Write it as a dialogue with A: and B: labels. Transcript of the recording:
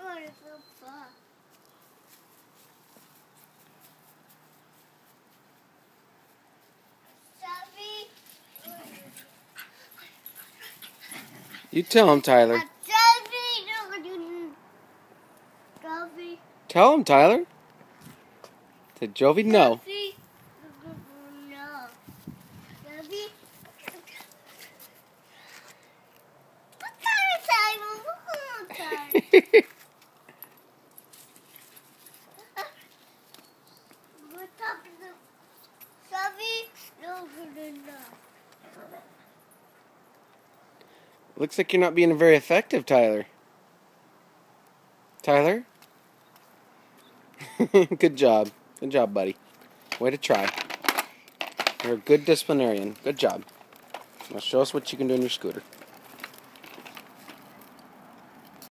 A: far.
B: You tell him, Tyler.
A: Sorry. No, you-
B: Tell him, Tyler. To Jovi.
A: No. Sorry. What kind of time? What kind of time? What happened to Sorry. No, no, no.
B: Looks like you're not being very effective, Tyler. Tyler? good job. Good job, buddy. Way to try. You're a good disciplinarian. Good job. Now show us what you can do in your scooter.